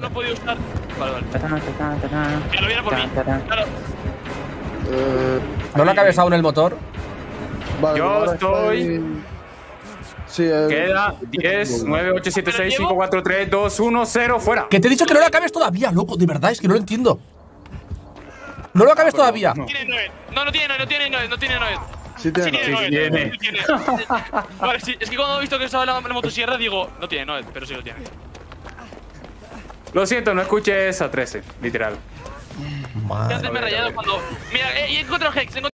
No he podido usar. Vale, vale. Que lo viera por mí. Claro. Eh, ¿No le acabes aún el motor? vale, Yo estoy- Sí, eh, Queda 10, 9, 8, 7, 6, 5, 4, 3, 2, 1, 0, fuera. Que te he dicho que no lo acabes todavía, loco. De verdad, es que no lo entiendo. No lo acabes todavía. No. Tiene 9. No, no tiene 9, no tiene 9, no tiene 9. Sí tiene. Sí tiene no. 9. tiene. Sí tiene. Vale, sí. Es que cuando he visto que estaba la, la motosierra, digo, no tiene 9, pero sí lo tiene. Lo siento, no escuches a 13, literal. Que antes me he rayado cuando. Mira, eh, Hex,